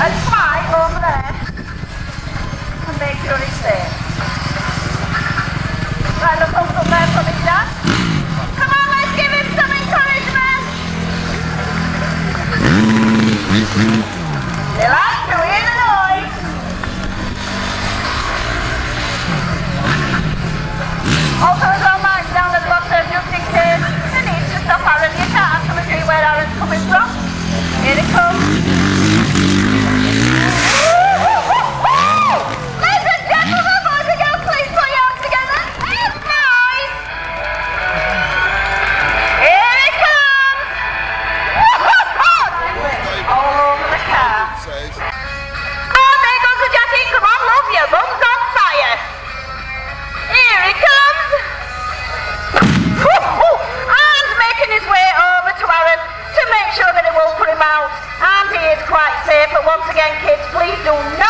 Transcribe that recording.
And fly over there. And make sure he's safe. Right, look up there for me, Dad. Come on, let's give him some encouragement. says. Oh, there goes the jetty. Come on, love, your bum's on fire. Here he comes. and making his way over to Arron to make sure that it will put him out. And he is quite safe. But once again, kids, please do not.